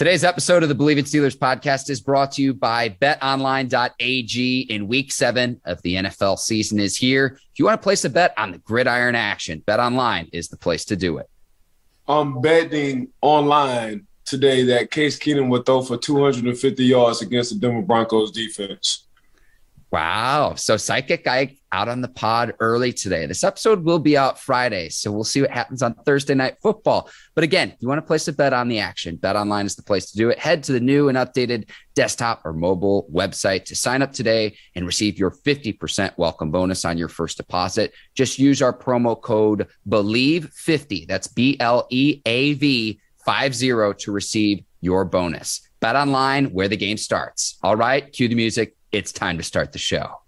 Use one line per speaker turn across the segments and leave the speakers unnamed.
Today's episode of the Bleav in Steelers podcast is brought to you by betonline.ag. In week seven of the NFL season is here. If you want to place a bet on the gridiron action, BetOnline is the place to do it.
I'm betting online today that Case Keenum will throw for 250 yards against the Denver Broncos defense.
Wow. So Psychic Ike out on the pod early today. This episode will be out Friday. So we'll see what happens on Thursday night football. But again, if you want to place a bet on the action, Bet Online is the place to do it. Head to the new and updated desktop or mobile website to sign up today and receive your 50% welcome bonus on your first deposit. Just use our promo code BLEAV50. That's B L E A V 50 to receive your bonus. Bet Online, where the game starts. All right, cue the music it's time to start the show.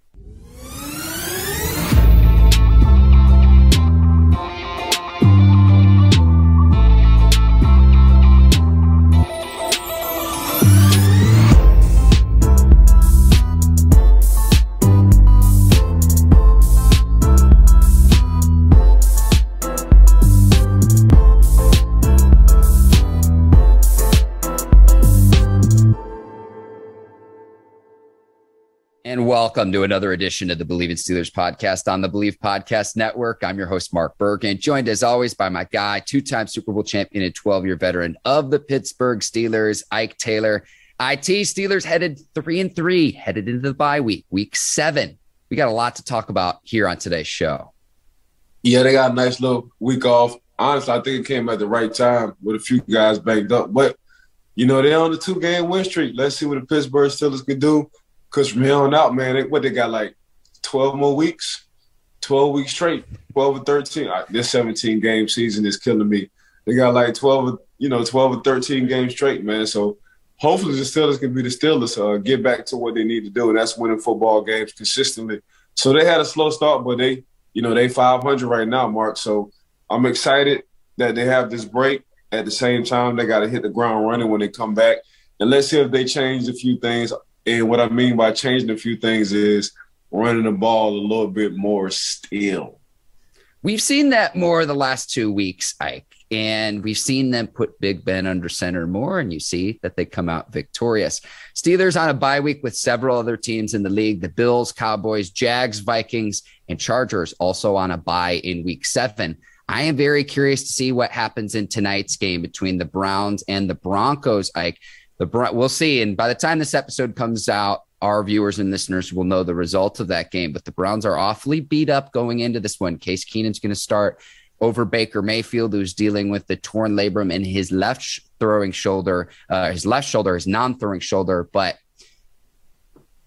Welcome to another edition of the Bleav in Steelers podcast on the Bleav Podcast Network. I'm your host, Mark Bergin, joined as always by my guy, two time Super Bowl champion and 12 year veteran of the Pittsburgh Steelers, Ike Taylor. IT Steelers headed three and three, headed into the bye week, week seven. We got a lot to talk about here on today's show.
Yeah, they got a nice little week off. Honestly, I think it came at the right time with a few guys banged up. But, you know, they're on the two game win streak. Let's see what the Pittsburgh Steelers can do. Because from here on out, man, they, what they got like 12 more weeks, 12 weeks straight, 12 or 13. This 17 game season is killing me. They got like 12, you know, 12 or 13 games straight, man. So hopefully the Steelers can be the Steelers, uh, get back to what they need to do, and that's winning football games consistently. So they had a slow start, but they, you know, they 500 right now, Mark. So I'm excited that they have this break. At the same time, they got to hit the ground running when they come back. And let's see if they change a few things. And what I mean by changing a few things is running the ball a little bit more still.
We've seen that more the last two weeks, Ike, and we've seen them put Big Ben under center more, and you see that they come out victorious. Steelers on a bye week with several other teams in the league the Bills, Cowboys, Jags, Vikings, and Chargers also on a bye in week seven. I am very curious to see what happens in tonight's game between the Browns and the Broncos, Ike the we'll see. And by the time this episode comes out, our viewers and listeners will know the result of that game. But the Browns are awfully beat up going into this one. Case Keenum's going to start over Baker Mayfield, who's dealing with the torn labrum in his left sh- throwing shoulder, uh, his left shoulder, his non-throwing shoulder, but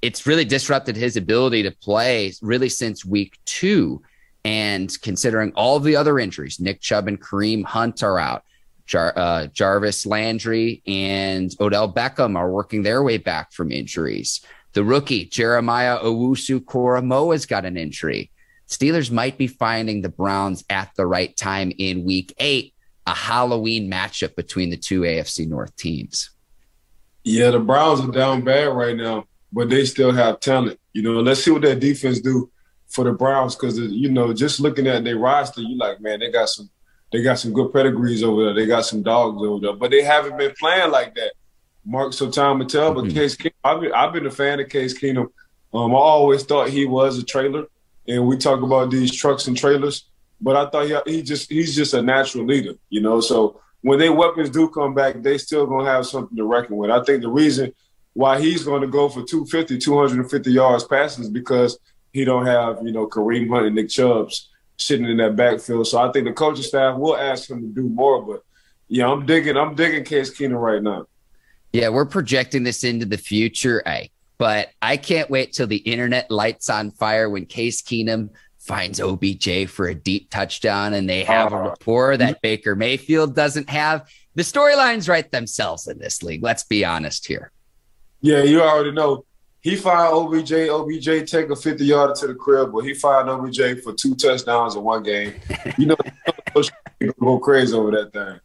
it's really disrupted his ability to play really since week two. And considering all the other injuries, Nick Chubb and Kareem Hunt are out. Jar, uh, Jarvis Landry and Odell Beckham are working their way back from injuries. The rookie Jeremiah Owusu Koramoah's got an injury. Steelers might be finding the Browns at the right time in week eight, a Halloween matchup between the two AFC North teams.
Yeah, the Browns are down bad right now, but they still have talent. You know, let's see what that defense do for the Browns because, you know, just looking at their roster, you like, man, they got some they got some good pedigrees over there. They got some dogs over there, but they haven't been playing like that. Mark, so time to tell. But mm-hmm. Case Keenum, I've been, I've been a fan of Case Keenum. Um, I always thought he was a trailer, and we talk about these trucks and trailers. But I thought he, he just he's just a natural leader, you know. So when their weapons do come back, they still gonna have something to reckon with. I think the reason why he's going to go for 250, 250 yards passing is because he don't have you know Kareem Hunt and Nick Chubb's sitting in that backfield. So I think the coaching staff will ask him to do more. But yeah, I'm digging. I'm digging Case Keenum right now.
Yeah, we're projecting this into the future, I, but I can't wait till the internet lights on fire when Case Keenum finds OBJ for a deep touchdown and they have uh, a rapport that Baker Mayfield doesn't have. The storylines write themselves in this league. Let's be honest here.
Yeah, you already know he fired OBJ. OBJ take a 50 yarder to the crib, but he fired OBJ for two touchdowns in one game. You know, go crazy over that thing.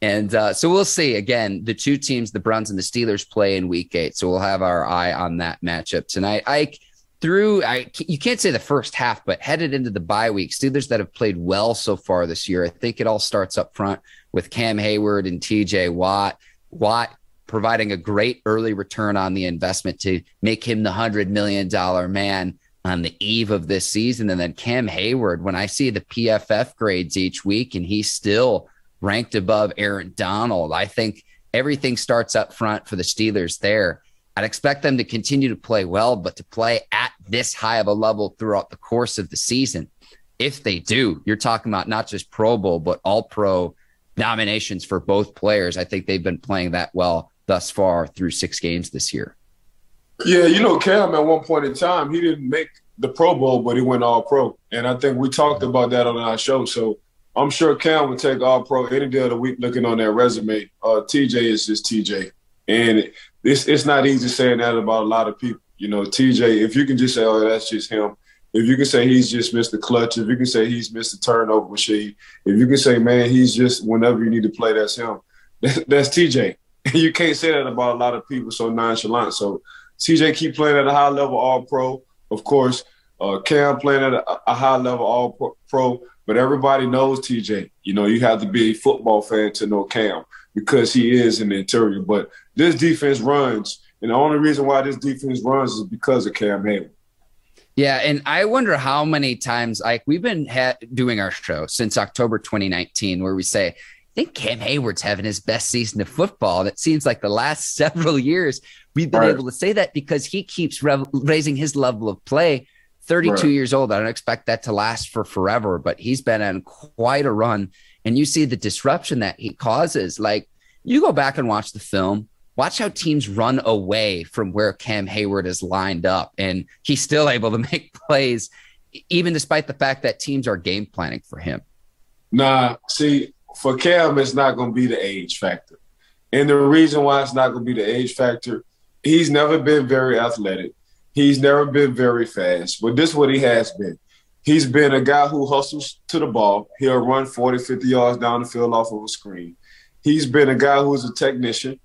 And uh, so we'll see. Again, the two teams, the Browns and the Steelers, play in Week Eight. So we'll have our eye on that matchup tonight. Ike, through I, you can't say the first half, but headed into the bye week, Steelers that have played well so far this year. I think it all starts up front with Cam Heyward and T.J. Watt. Watt providing a great early return on the investment to make him the $100 million man on the eve of this season. And then Cam Heyward, when I see the PFF grades each week and he's still ranked above Aaron Donald, I think everything starts up front for the Steelers there. I'd expect them to continue to play well, but to play at this high of a level throughout the course of the season. If they do, you're talking about not just Pro Bowl, but all pro nominations for both players. I think they've been playing that well thus far through six games this year.
Yeah, you know, Cam at one point in time, he didn't make the Pro Bowl, but he went all pro. And I think we talked about that on our show. So I'm sure Cam would take all pro any day of the week looking on that resume. Uh, TJ is just TJ. And it's, it's not easy saying that about a lot of people. You know, TJ, if you can just say, oh, that's just him. If you can say he's just Mr. Clutch, if you can say he's Mr. Turnover Machine, if you can say, man, he's just whenever you need to play, that's him. That's TJ. you can't say that about a lot of people so nonchalant. So TJ keep playing at a high level, all pro. Of course, uh, Cam playing at a, a high level, all pro. But everybody knows TJ. You know, you have to be a football fan to know Cam because he is in the interior. But this defense runs, and the only reason why this defense runs is because of Cam Heyward.
Yeah, and I wonder how many times like we've been ha- doing our show since October 2019, where we say think Cam Heyward's having his best season of football. And it seems like the last several years we've been right. able to say that because he keeps rev- raising his level of play. 32 right. years old. I don't expect that to last for forever, but he's been on quite a run. And you see the disruption that he causes. Like you go back and watch the film, watch how teams run away from where Cam Heyward is lined up. And he's still able to make plays, even despite the fact that teams are game planning for him.
Nah, see, for Cam, it's not going to be the age factor. And the reason why it's not going to be the age factor, he's never been very athletic. He's never been very fast. But this is what he has been. He's been a guy who hustles to the ball. He'll run 40, 50 yards down the field off of a screen. He's been a guy who's a technician.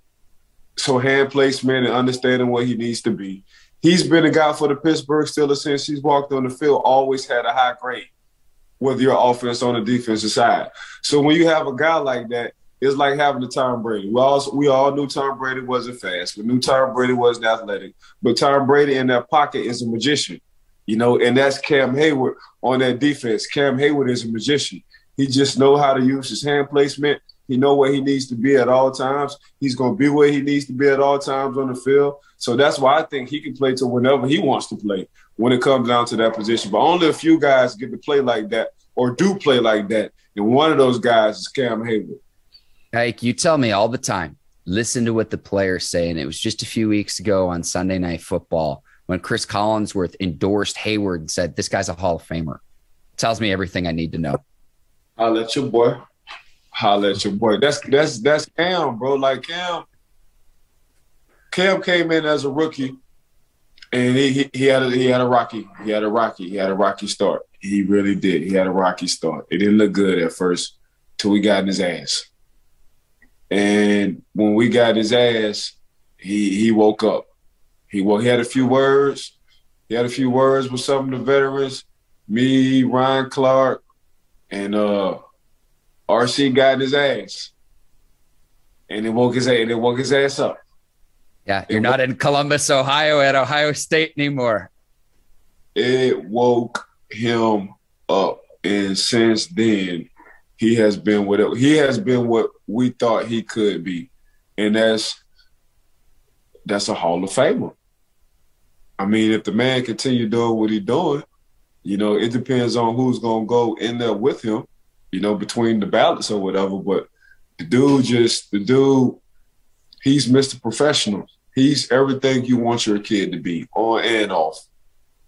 So hand placement and understanding what he needs to be. He's been a guy for the Pittsburgh Steelers since he's walked on the field, always had a high grade with your offense on the defensive side. So when you have a guy like that, it's like having a Tom Brady. We all we all knew Tom Brady wasn't fast. We knew Tom Brady wasn't athletic, but Tom Brady in that pocket is a magician, you know, and that's Cam Heyward on that defense. Cam Heyward is a magician. He just know how to use his hand placement. He know where he needs to be at all times. He's going to be where he needs to be at all times on the field. So that's why I think he can play to whenever he wants to play when it comes down to that position. But only a few guys get to play like that or do play like that. And one of those guys is Cam Heyward.
Like you tell me all the time, listen to what the players say. And it was just a few weeks ago on Sunday Night Football when Chris Collinsworth endorsed Heyward and said, This guy's a Hall of Famer. Tells me everything I need to know.
I'll let your boy. Holla at your boy. That's that's that's Cam, bro. Like Cam. Cam came in as a rookie and he, he, he had a he had a rocky he had a rocky he had a rocky start. He really did. He had a rocky start. It didn't look good at first till we got in his ass. And when we got his ass, he he woke up. He well, he had a few words. He had a few words with some of the veterans. Me, Ryan Clark, and uh RC got in his ass. And it woke his and it woke his ass up.
Yeah, you're it not woke, in Columbus, Ohio at Ohio State anymore.
It woke him up, and since then, he has been what he has been what we thought he could be, and that's that's a Hall of Famer. I mean, if the man continue doing what he's doing, you know, it depends on who's gonna go in there with him, you know, between the ballots or whatever. But the dude just the dude, he's Mr. Professional. He's everything you want your kid to be, on and off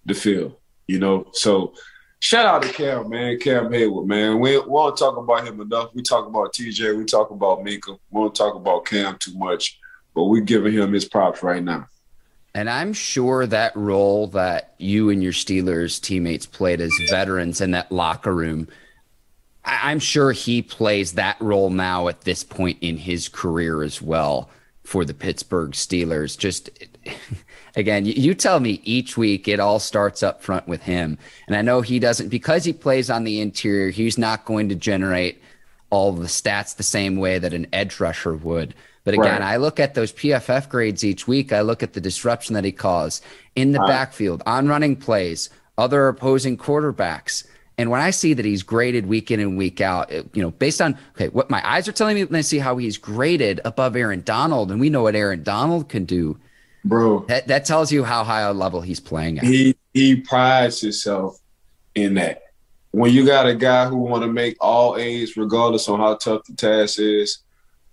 the field you know. So shout out to Cam, man, Cam Heyward, man. We, won't talk about him enough. We talk about TJ, we talk about Minkah. We won't talk about Cam too much, but we're giving him his props right now.
And I'm sure that role that you and your Steelers teammates played as veterans in that locker room, I'm sure he plays that role now at this point in his career as well for the Pittsburgh Steelers. Just again, you, tell me each week it all starts up front with him. And I know he doesn't, because he plays on the interior, he's not going to generate all the stats the same way that an edge rusher would. But again, right. I look at those PFF grades each week. I look at the disruption that he caused in the right. backfield, on running plays, other opposing quarterbacks. And when I see that he's graded week in and week out, it, you know, based on okay, what my eyes are telling me when I see how he's graded above Aaron Donald, and we know what Aaron Donald can do,
bro.
That that tells you how high a level he's playing at.
He he prides himself in that. When you got a guy who want to make all A's, regardless on how tough the task is,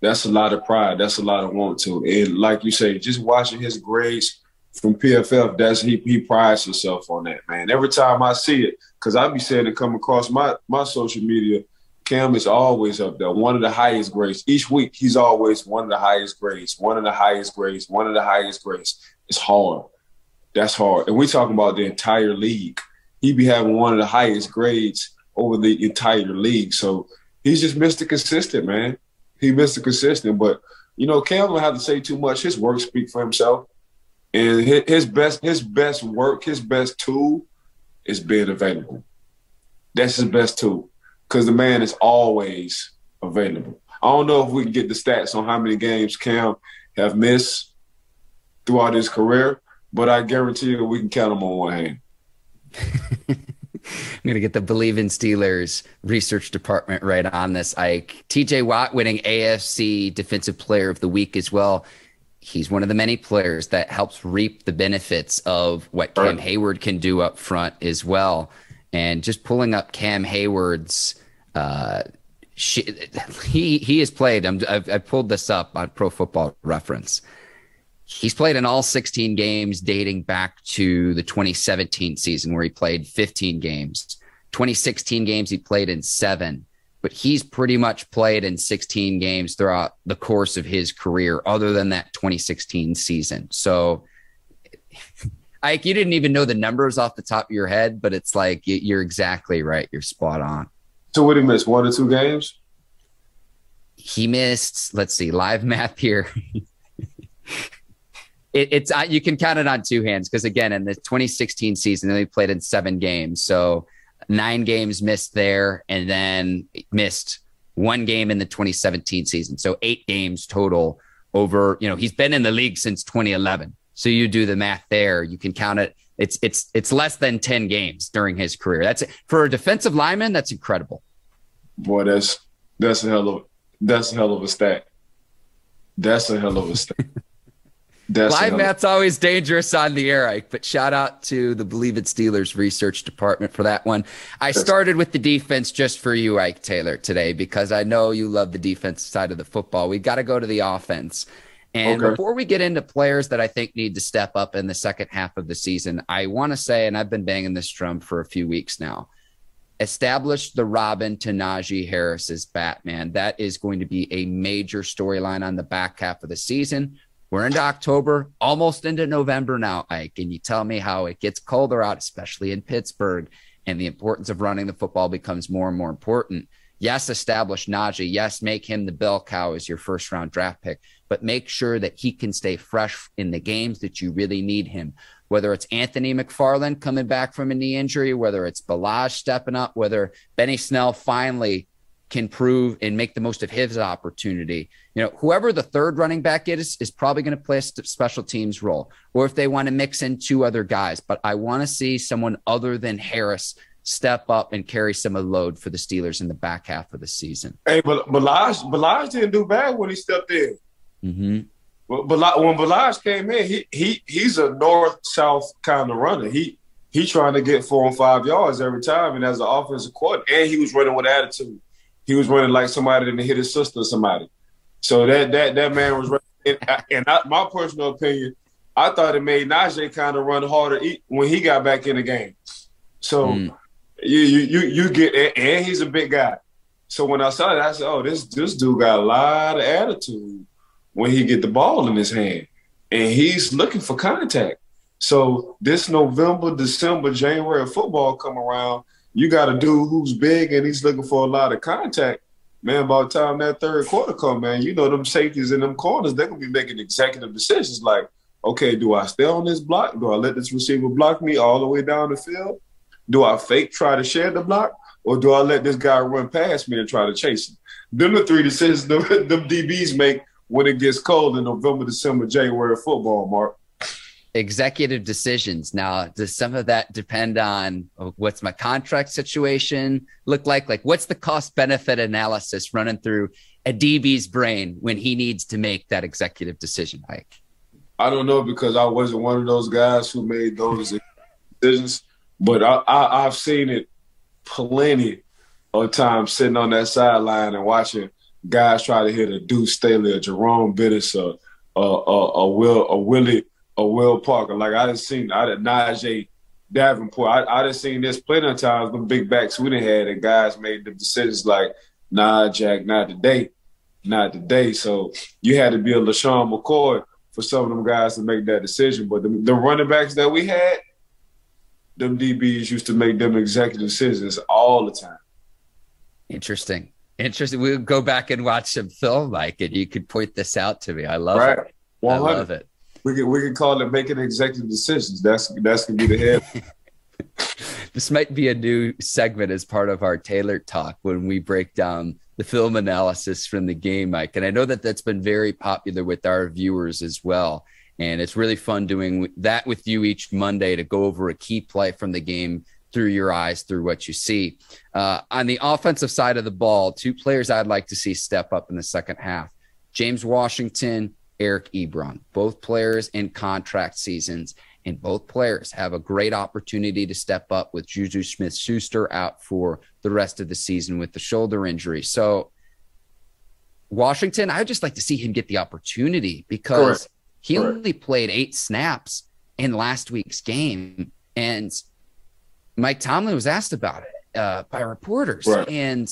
that's a lot of pride. That's a lot of want to. And like you say, just watching his grades from PFF, that's he he prides himself on that, man. Every time I see it, because I be saying it come across my my social media, Cam is always up there, one of the highest grades. Each week, he's always one of the highest grades, one of the highest grades, one of the highest grades. It's hard. That's hard. And we talking about the entire league. He be having one of the highest grades over the entire league. So he's just Mr. Consistent, man. He Mr. Consistent. But you know, Cam don't have to say too much. His work speak for himself. And his best, his best work, his best tool is being available. That's his best tool because the man is always available. I don't know if we can get the stats on how many games Cam have missed throughout his career, but I guarantee you we can count them on one hand.
I'm going to get the Bleav in Steelers research department right on this. Ike TJ Watt winning AFC Defensive Player of the Week as well he's one of the many players that helps reap the benefits of what Cam Heyward can do up front as well. And just pulling up Cam Heyward's, uh, he he has played. I'm, I've, i pulled this up on Pro Football Reference. He's played in all 16 games dating back to the 2017 season, where he played 15 games. 2016 games he played in seven but he's pretty much played in 16 games throughout the course of his career, other than that 2016 season. So, Ike, you didn't even know the numbers off the top of your head, but it's like you're exactly right. You're spot on.
So, what did he miss? One or two games?
He missed, let's see, live math here. it, it's uh, you can count it on two hands because again, in the 2016 season, they played in seven games. So nine games missed there, and then missed one game in the 2017 season. So eight games total over, you know, he's been in the league since 2011. So you do the math there, you can count it. It's it's it's less than 10 games during his career. That's for a defensive lineman, that's incredible.
Boy, that's that's a hell of that's a hell of a stat. That's a hell of a stat.
That's Live math's always dangerous on the air, Ike, but shout out to the Bleav It Steelers research department for that one. I started with the defense just for you, Ike Taylor, today because I know you love the defense side of the football. We got to go to the offense. And okay. before we get into players that I think need to step up in the second half of the season, I want to say, and I've been banging this drum for a few weeks now, establish the Robin to Najee Harris as Batman. That is going to be a major storyline on the back half of the season. We're into October, almost into November now, Ike. And you tell me how it gets colder out, especially in Pittsburgh, and the importance of running the football becomes more and more important. Yes, establish Najee. Yes, make him the bell cow as your first round draft pick, but make sure that he can stay fresh in the games that you really need him. Whether it's Anthony McFarland coming back from a knee injury, whether it's Ballage stepping up, whether Benny Snell finally can prove and make the most of his opportunity. You know, whoever the third running back is, is probably going to play a special teams role, or if they want to mix in two other guys. But I want to see someone other than Harris step up and carry some of the load for the Steelers in the back half of the season.
Hey, but Ballage, Ballage didn't do bad when he stepped in.
Mm-hmm.
But when Ballage came in, he he he's a north south kind of runner. He he trying to get four and five yards every time, and as an offensive coordinator, and he was running with attitude he was running like somebody didn't hit his sister or somebody. So that that that man was running. And I, my personal opinion, I thought it made Najee kind of run harder when he got back in the game. So mm. you, you you you get and he's a big guy. So when I saw that, I said, "Oh, this this dude got a lot of attitude when he get the ball in his hand, and he's looking for contact." So this November, December, January football come around, you got a dude who's big and he's looking for a lot of contact. Man, by the time that third quarter come, man, you know them safeties in them corners, they're gonna be making executive decisions like, okay, do I stay on this block? Do I let this receiver block me all the way down the field? Do I fake try to share the block? Or do I let this guy run past me and try to chase him? Them the three decisions them DBs make when it gets cold in November, December, January football, Mark.
Executive decisions. Now, does some of that depend on uh, what's my contract situation look like? Like, what's the cost benefit analysis running through a DB's brain when he needs to make that executive decision, Mike?
I don't know because I wasn't one of those guys who made those decisions, but I, I, I've seen it plenty of times sitting on that sideline and watching guys try to hit a Deuce Staley, a Jerome Bettis, a, a, a, a Will, a Willie, a Will Parker. Like I done seen, I done Najeh Davenport. I, I done seen this plenty of times. The big backs we done had, and guys made the decisions like, Nah, Jack, not today, not today. So you had to be a LeSean McCoy for some of them guys to make that decision. But the, the running backs that we had, them DBs used to make them executive decisions all the time.
Interesting. Interesting. We'll go back and watch some film, Mike, and you could point this out to me. I love
right.
it. 100. I love it.
We can we can call it making executive decisions. That's that's gonna be the head.
this might be a new segment as part of our Taylor talk when we break down the film analysis from the game, Mike. And I know that that's been very popular with our viewers as well. And it's really fun doing that with you each Monday to go over a key play from the game through your eyes, through what you see. Uh, on the offensive side of the ball, two players I'd like to see step up in the second half James Washington, Eric Ebron, both players in contract seasons. And both players have a great opportunity to step up with Juju Smith Schuster out for the rest of the season with the shoulder injury. So, Washington, I would just like to see him get the opportunity because Correct. he Correct. only played eight snaps in last week's game. And Mike Tomlin was asked about it uh, by reporters. Right. And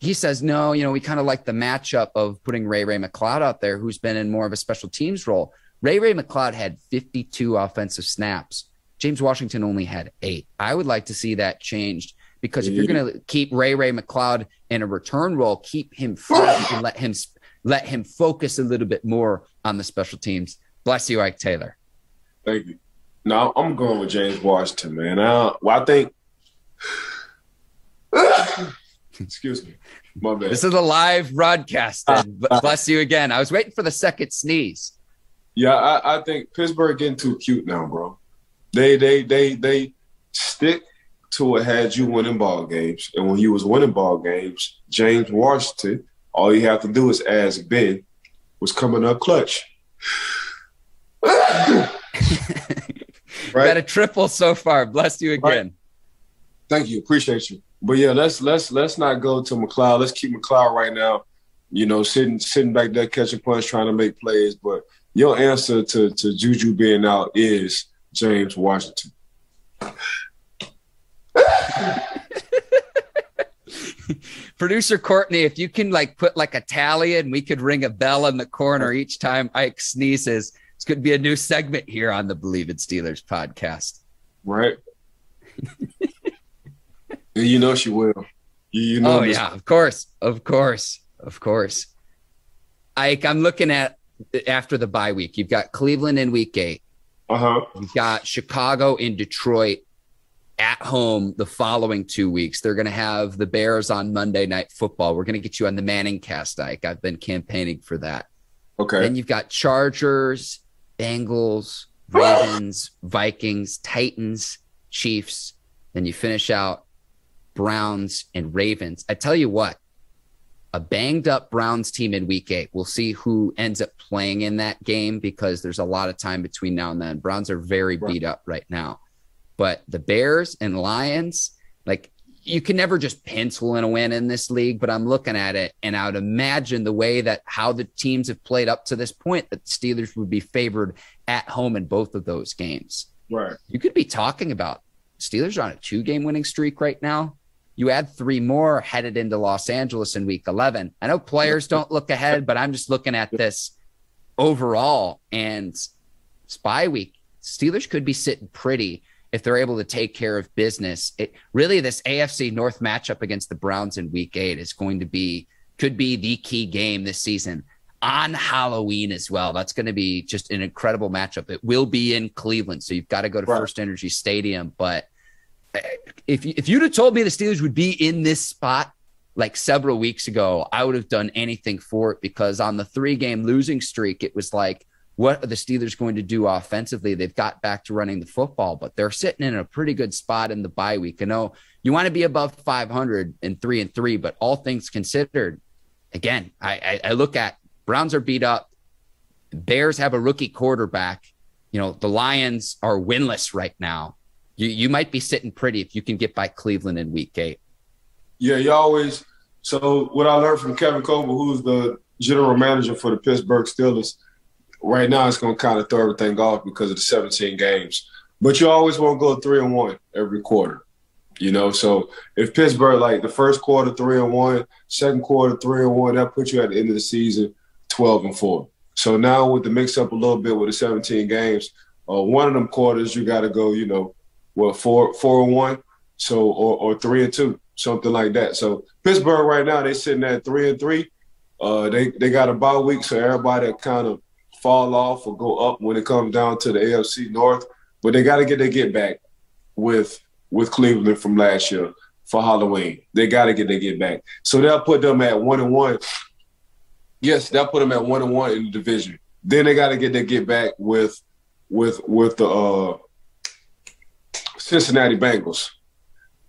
he says, no, you know, we kind of like the matchup of putting Ray Ray McCloud out there, who's been in more of a special teams role. Ray Ray McCloud had 52 offensive snaps. James Washington only had eight. I would like to see that changed because if you're going to keep Ray Ray McCloud in a return role, keep him fresh and let him let him focus a little bit more on the special teams. Bless you, Ike Taylor.
Thank you. No, I'm going with James Washington, man. I, well, I think. Excuse me. My bad.
This is a live broadcast. Uh, uh, bless you again. I was waiting for the second sneeze.
Yeah, I, I think Pittsburgh getting too cute now, bro. They they they they stick to what had you winning ball games, and when you was winning ball games, James Washington, all you have to do is ask Ben, was coming up clutch.
right? Got a triple so far. Bless you again. Right.
Thank you. Appreciate you. But yeah, let's let's let's not go to McCloud. Let's keep McCloud right now. You know, sitting sitting back there catching punch, trying to make plays. But your answer to, to Juju being out is James Washington.
Producer Courtney, if you can like put like a tally and we could ring a bell in the corner each time Ike sneezes, it's going to be a new segment here on the Bleav in Steelers podcast.
Right. you know she will. You know.
Oh yeah, of course, of course, of course. Ike, I'm looking at after the bye week. You've got Cleveland in week eight.
Uh huh.
You've got Chicago in Detroit at home the following two weeks. They're going to have the Bears on Monday Night Football. We're going to get you on the Manning cast, Ike. I've been campaigning for that.
Okay.
Then you've got Chargers, Bengals, Ravens, Vikings, Titans, Chiefs. Then you finish out Browns and Ravens. I tell you what, a banged up Browns team in week eight. We'll see who ends up playing in that game because there's a lot of time between now and then. Browns are very beat up right now. But the Bears and Lions, like you can never just pencil in a win in this league, but I'm looking at it and I would imagine the way that how the teams have played up to this point that Steelers would be favored at home in both of those games.
Right.
You could be talking about Steelers are on a two game winning streak right now. You add three more headed into Los Angeles in week 11. I know players don't look ahead, but I'm just looking at this overall. And spy week, Steelers could be sitting pretty if they're able to take care of business. It really, this AFC North matchup against the Browns in week eight is going to be, could be the key game this season on Halloween as well. That's going to be just an incredible matchup. It will be in Cleveland. So you've got to go to right. First Energy Stadium. But if if you'd have told me the Steelers would be in this spot like several weeks ago, I would have done anything for it because on the three game losing streak, it was like, what are the Steelers going to do offensively? They've got back to running the football, but they're sitting in a pretty good spot in the bye week. I know you want to be above 500 and three and three, but all things considered, again, I, I, I look at Browns are beat up. Bears have a rookie quarterback. You know, the Lions are winless right now. You, you might be sitting pretty if you can get by Cleveland in week eight.
Yeah, you always. So what I learned from Kevin Colbert, who's the general manager for the Pittsburgh Steelers, right now it's going to kind of throw everything off because of the 17 games. But you always want to go three and one every quarter. You know, so if Pittsburgh like the first quarter three and one, second quarter three and one, that puts you at the end of the season 12 and four. So now with the mix up a little bit with the 17 games, uh, one of them quarters you got to go, you know, what four four and one, so or, or three and two something like that. So Pittsburgh right now they sitting at three and three. Uh, they they got a bye week, so everybody kind of fall off or go up when it comes down to the AFC North. But they got to get their get back with with Cleveland from last year for Halloween. They got to get their get back. So they'll put them at one and one. Yes, they'll put them at one and one in the division. Then they got to get their get back with with with the uh, Cincinnati Bengals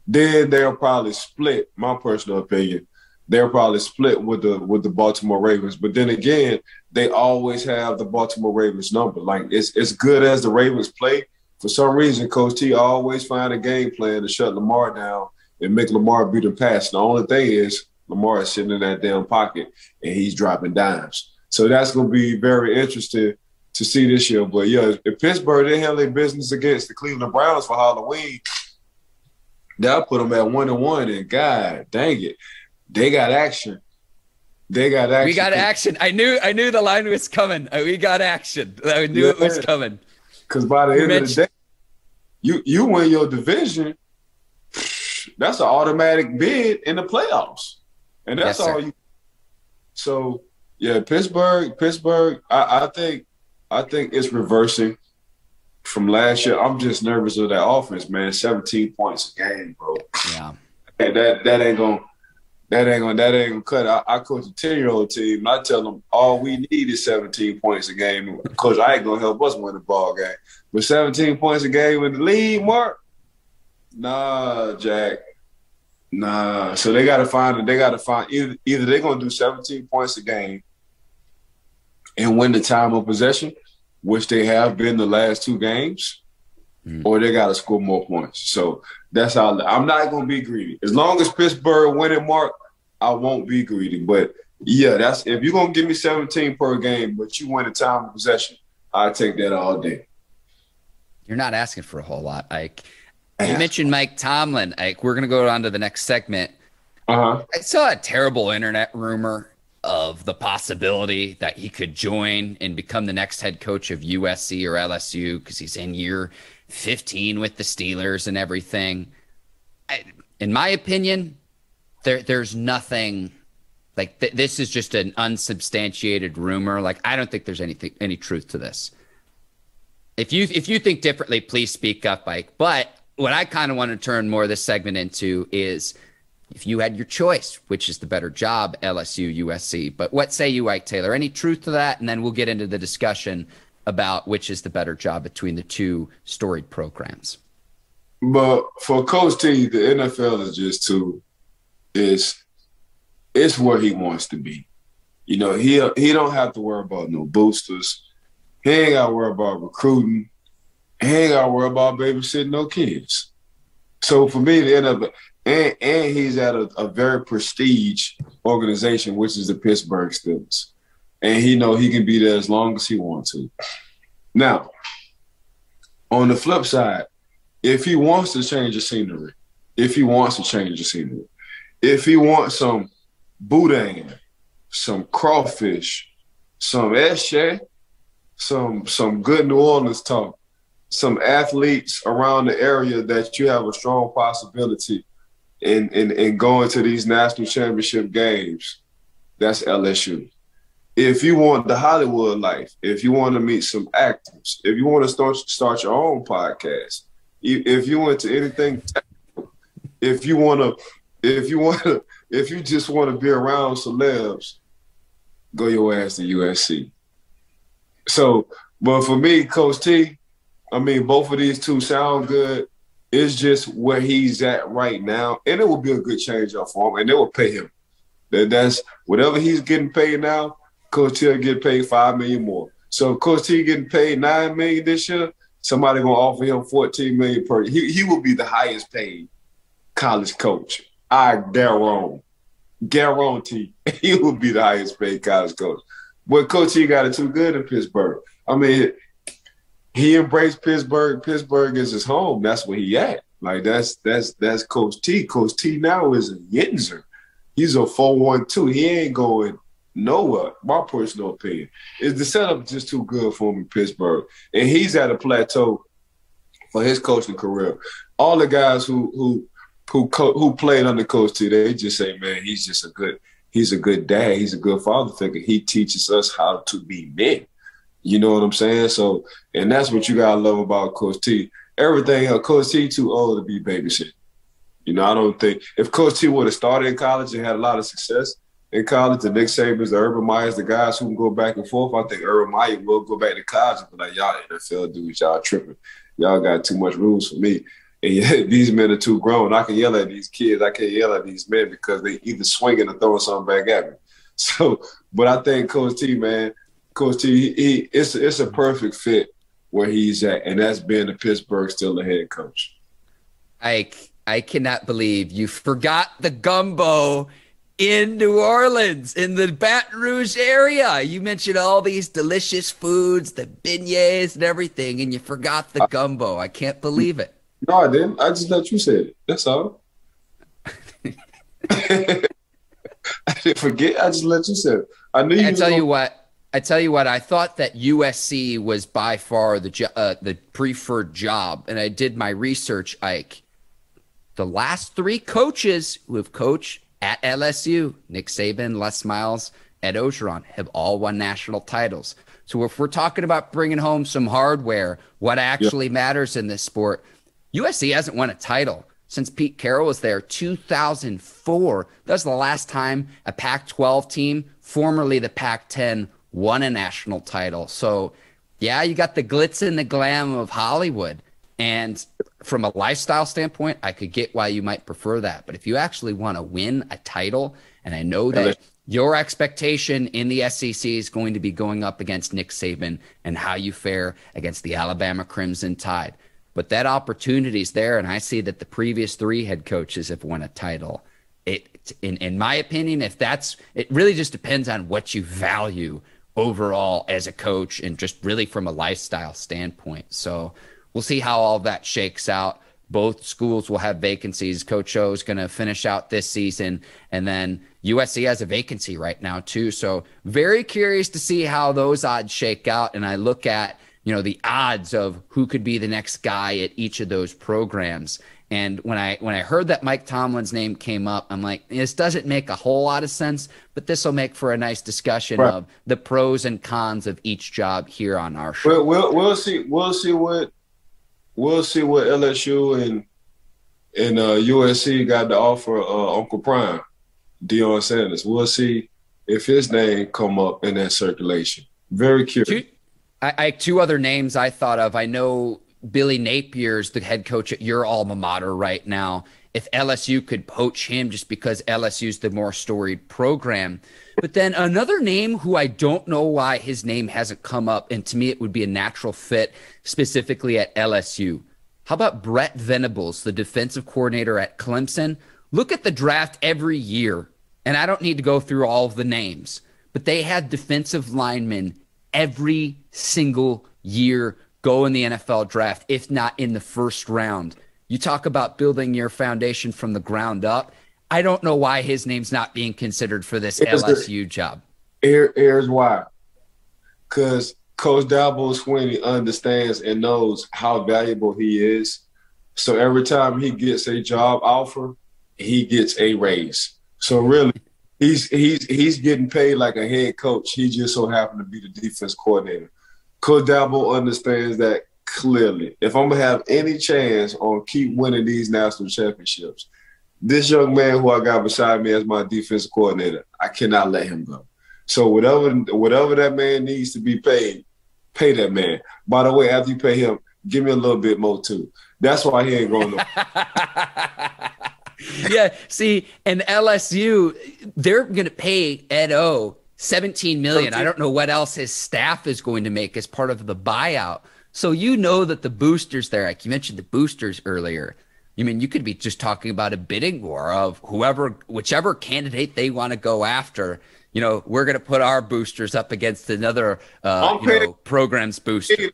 then they'll probably split. My personal opinion, they'll probably split with the with the Baltimore Ravens. But then again, they always have the Baltimore Ravens number. Like it's as good as the Ravens play. For some reason, Coach T always find a game plan to shut Lamar down and make Lamar beat him pass. The only thing is Lamar is sitting in that damn pocket and he's dropping dimes. So that's going to be very interesting to see this year. But yeah, if Pittsburgh they handle their business against the Cleveland Browns for Halloween, that put them at one and one, and God dang it, they got action. They got action.
We got action. I knew. I knew the line was coming. We got action. I knew yeah. it was coming.
Because by the end mentioned- of the day, you you win your division. That's an automatic bid in the playoffs, and that's yes, all you. So yeah, Pittsburgh. Pittsburgh. I, I think. I think it's reversing from last year. I'm just nervous of that offense, man. 17 points a game, bro.
Yeah.
And that that ain't gonna that ain't gonna that ain't gonna cut. I, I coach a 10 year old team. and I tell them all we need is 17 points a game. Coach, I ain't gonna help us win the ball game. But 17 points a game in the lead, Mark. Nah, Jack. Nah. So they gotta find it. They gotta find either either they're gonna do 17 points a game and win the time of possession, which they have been the last two games, mm. or they got to score more points. So that's how I'm not going to be greedy. As long as Pittsburgh winning mark, I won't be greedy. But yeah, that's if you're going to give me 17 per game, but you win a time of possession, I take that all day.
You're not asking for a whole lot, Ike. You mentioned Mike Tomlin. Ike, we're going to go on to the next segment.
Uh-huh.
I saw a terrible internet rumor of the possibility that he could join and become the next head coach of USC or LSU because he's in year 15 with the Steelers and everything. I, in my opinion, there there's nothing like th- this is just an unsubstantiated rumor. Like I don't think there's anything any truth to this. If you if you think differently, please speak up, Mike. But what I kind of want to turn more of this segment into is if you had your choice, which is the better job, LSU, USC. But what say you, Ike Taylor? Any truth to that? And then we'll get into the discussion about which is the better job between the two storied programs.
But for Coach T, the NFL is just too it's it's where he wants to be. You know, he he don't have to worry about no boosters. He ain't got to worry about recruiting. He ain't got to worry about babysitting no kids. So for me, the NFL, and and he's at a, a very prestige organization, which is the Pittsburgh Steelers, and he know he can be there as long as he wants to. Now, on the flip side, if he wants to change the scenery, if he wants to change the scenery, if he wants some boudin, some crawfish, some esche, some some good New Orleans talk, some athletes around the area that you have a strong possibility in, in, in going to these national championship games, that's LSU. If you want the Hollywood life, if you want to meet some actors, if you want to start start your own podcast, if you want to anything, if you want to, if you want to, if you just want to be around celebs, go your ass to USC. So, but for me, Coach T, I mean, both of these two sound good. It's just where he's at right now, and it will be a good change up for him, and they will pay him. That that's whatever he's getting paid now. Coach T will get paid five million more. So Coach T getting paid nine million this year. Somebody gonna offer him fourteen million per. He he will be the highest paid college coach. I guarantee, guarantee he will be the highest paid college coach. But Coach T got it too good in Pittsburgh. I mean, he embraced Pittsburgh. Pittsburgh is his home. That's where he at. Like that's that's that's Coach T. Coach T now is a Yinzer. He's a four one two. He ain't going nowhere. My personal opinion is the setup just too good for him in Pittsburgh, and he's at a plateau for his coaching career. All the guys who who who co- who played under Coach T, they just say, man, he's just a good he's a good dad. He's a good father figure. He teaches us how to be men. You know what I'm saying? So, and that's what you gotta love about Coach T. Everything else, Coach T too old to be babysit. You know, I don't think if Coach T would have started in college and had a lot of success in college, the Nick Sabans, the Urban Meyers, the guys who can go back and forth, I think Urban Meyer will go back to college and be like, y'all NFL dudes, y'all tripping. Y'all got too much rules for me. And these men are too grown. I can yell at these kids. I can't yell at these men because they either swinging or throwing something back at me. So, but I think Coach T, man, Coach T, he, it's it's a perfect fit where he's at, and that's being the Pittsburgh still the head coach.
I I cannot believe you forgot the gumbo in New Orleans, in the Baton Rouge area. You mentioned all these delicious foods, the beignets and everything, and you forgot the gumbo. I can't believe it.
No, I didn't. I just let you say it. That's all. I didn't forget. I just let you say it. I knew you.
I tell you what. I tell you what, I thought that USC was by far the uh, the preferred job, and I did my research. Ike, the last three coaches who have coached at LSU, Nick Saban, Les Miles, Ed Orgeron, have all won national titles. So if we're talking about bringing home some hardware, what actually matters in this sport, USC hasn't won a title since Pete Carroll was there, 2004. That was the last time a Pac 12 team, formerly the Pac 10, won a national title. So, yeah, you got the glitz and the glam of Hollywood. And from a lifestyle standpoint, I could get why you might prefer that. But if you actually want to win a title, and I know that your expectation in the SEC is going to be going up against Nick Saban and how you fare against the Alabama Crimson Tide. But that opportunity is there, and I see that the previous three head coaches have won a title. It, in in my opinion, if that's it, really just depends on what you value overall as a coach and just really from a lifestyle standpoint. So we'll see how all that shakes out. Both schools will have vacancies. Coach O is going to finish out this season, and then USC has a vacancy right now too. So very curious to see how those odds shake out. And I look at you know the odds of who could be the next guy at each of those programs. And when I when I heard that Mike Tomlin's name came up, I'm like, this doesn't make a whole lot of sense, but this will make for a nice discussion right. of the pros and cons of each job here on our show.
We'll, we'll, we'll see. We'll see what we'll see what LSU and and uh, USC got to offer uh, Uncle Prime, Deion Sanders. We'll see if his name come up in that circulation. Very curious.
Two, I, I two other names I thought of. I know Billy Napier's the head coach at your alma mater right now. If LSU could poach him just because LSU's the more storied program. But then another name who I don't know why his name hasn't come up, and to me it would be a natural fit specifically at LSU. How about Brent Venables, the defensive coordinator at Clemson? Look at the draft every year, and I don't need to go through all of the names, but they had defensive linemen every single year go in the NFL draft, if not in the first round. You talk about building your foundation from the ground up. I don't know why his name's not being considered for this here's LSU the, job.
Here, here's why. Because Coach Dabo Swinney understands and knows how valuable he is. So every time he gets a job offer, he gets a raise. So really, he's he's he's getting paid like a head coach. He just so happened to be the defense coordinator. Coach Dabo understands that clearly. If I'm gonna have any chance on keep winning these national championships, this young man who I got beside me as my defensive coordinator, I cannot let him go. So whatever whatever that man needs to be paid, pay that man. By the way, after you pay him, give me a little bit more too. That's why he ain't going
yeah, see, and LSU, they're going to pay Ed O 17 million. I don't know what else his staff is going to make as part of the buyout. So you know that the boosters there, like you mentioned the boosters earlier. I mean, you could be just talking about a bidding war of whoever, whichever candidate they want to go after. You know, we're going to put our boosters up against another uh, you know, program's booster.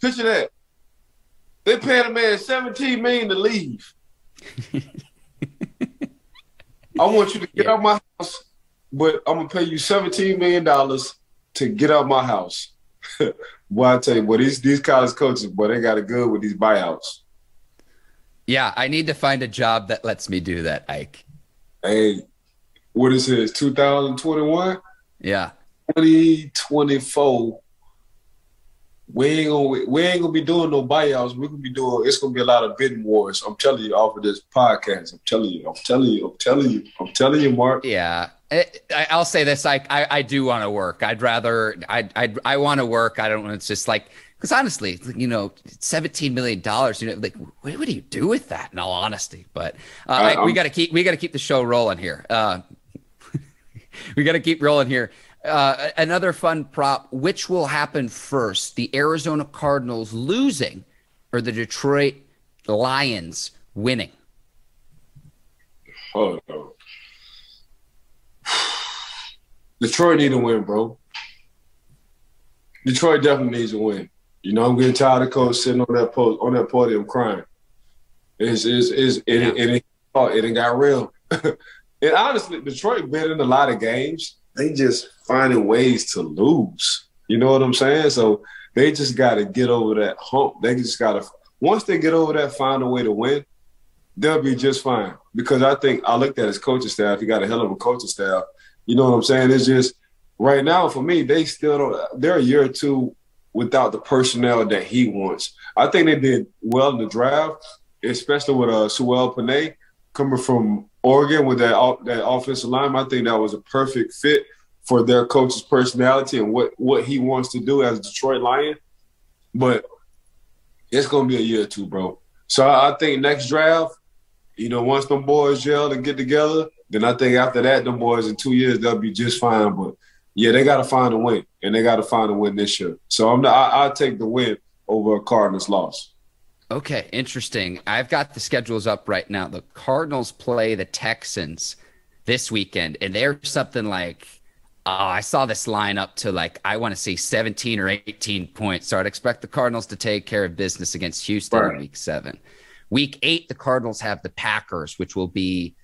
Picture that. They paid a man 17 million to leave. I want you to get yeah. out my house, but I'm gonna pay you 17 million dollars to get out my house. boy, I tell you, boy, these these college coaches, boy, they got it good with these buyouts.
Yeah, I need to find a job that lets me do that, Ike.
Hey, what is this? 2021?
Yeah.
2024 we ain't gonna we ain't gonna be doing no buyouts. We're gonna be doing it's gonna be a lot of bidding wars. I'm telling you off of this podcast. I'm telling you. I'm telling you. I'm telling you. I'm telling you, Mark.
Yeah. I, will say this: like, I, I do want to work. I'd rather, I, I, I want to work. I don't. Want it's just like, because honestly, you know, seventeen million dollars. You know, like, what, what, do you do with that? In all honesty, but uh, I, we got to keep, we got to keep the show rolling here. Uh, we got to keep rolling here. Uh, another fun prop which will happen first the Arizona Cardinals losing or the Detroit Lions winning?
Oh, no. Detroit need to win, bro. Detroit definitely needs to win. You know, I'm getting tired of coach sitting on that post on that podium crying. It's it's, it's it, yeah. it, it, oh, it, it got real. and honestly, Detroit been in a lot of games they just finding ways to lose. You know what I'm saying? So they just got to get over that hump. They just got to once they get over that, find a way to win. They'll be just fine. Because I think I looked at his coaching staff. He got a hell of a coaching staff. You know what I'm saying? It's just right now for me, they still don't. They're a year or two without the personnel that he wants. I think they did well in the draft, especially with uh, Sewell Penei coming from Oregon with that that offensive line, I think that was a perfect fit for their coach's personality and what what he wants to do as a Detroit Lion. But it's gonna be a year or two, bro. So I think next draft, you know, once them boys gel and get together, then I think after that, them boys in two years they'll be just fine. But yeah, they got to find a win, and they got to find a win this year. So I'm I, I'll take the win over a Cardinals loss.
Okay, interesting. I've got the schedules up right now. The Cardinals play the Texans this weekend, and they're something like, oh, I saw this line up to like, I want to see 17 or 18 points. So I'd expect the Cardinals to take care of business against Houston right. in week seven. Week eight, the Cardinals have the Packers, which will be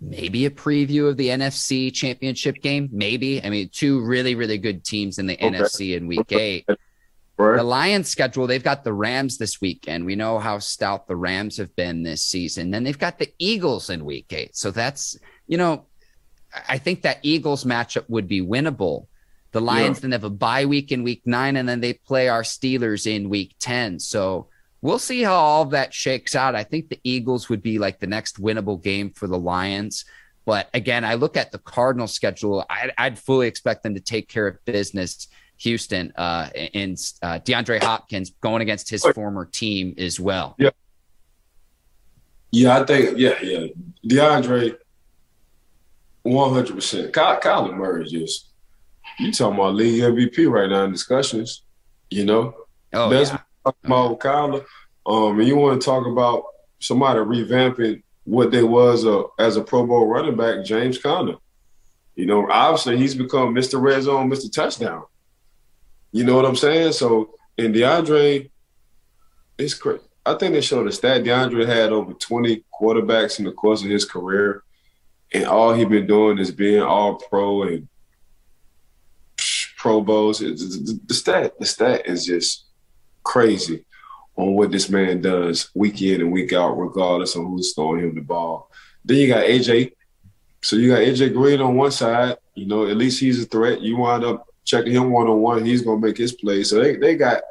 maybe a preview of the NFC championship game. Maybe. I mean, two really, really good teams in the okay. NFC in week eight. Right. The Lions schedule, they've got the Rams this weekend. We know how stout the Rams have been this season. Then they've got the Eagles in week eight. So that's, you know, I think that Eagles matchup would be winnable. The Lions yeah. then have a bye week in week nine, and then they play our Steelers in week 10. So we'll see how all that shakes out. I think the Eagles would be like the next winnable game for the Lions. But again, I look at the Cardinal schedule. I'd, I'd fully expect them to take care of business Houston uh, and uh, DeAndre Hopkins going against his former team as well.
Yeah. Yeah, I think, yeah, yeah. DeAndre, 100%. Kyle, Kyler Murray is just, you talking about league MVP right now in discussions, you know?
Oh, That's
yeah. About okay. Kyler. Um, and you want to talk about somebody revamping what they was uh, as a Pro Bowl running back, James Conner. You know, obviously he's become Mr. Red Zone, Mr. Touchdown. You know what I'm saying? So, and DeAndre, it's crazy. I think they showed a stat. DeAndre had over 20 quarterbacks in the course of his career, and all he been doing is being all pro and Pro Bowls. The stat, the stat is just crazy on what this man does week in and week out, regardless of who's throwing him the ball. Then you got AJ. So you got AJ Green on one side. You know, at least he's a threat. You wind up checking him one on one. He's gonna make his play. So they, they got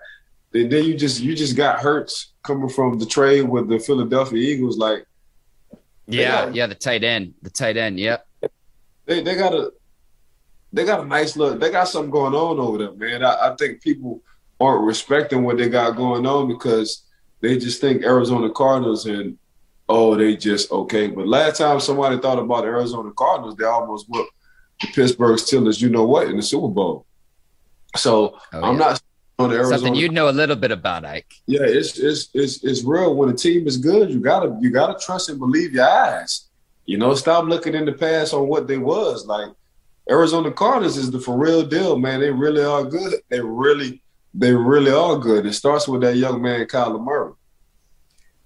then you just you just got Ertz coming from the trade with the Philadelphia Eagles. Like
Yeah, got, yeah, the tight end, the tight end. Yep.
They they got a they got a nice look. They got something going on over there, man. I, I think people aren't respecting what they got going on because they just think Arizona Cardinals and oh, they just okay. But last time somebody thought about Arizona Cardinals, they almost whooped the Pittsburgh Steelers. You know what in the Super Bowl. So oh, I'm not
on Arizona. Something you know a little bit about, Ike.
Yeah, it's it's it's it's real. When a team is good, you gotta you gotta trust and believe your eyes. You know, stop looking in the past on what they was like. Arizona Cardinals is the for real deal, man. They really are good. They really they really are good. It starts with that young man, Kyler Murray.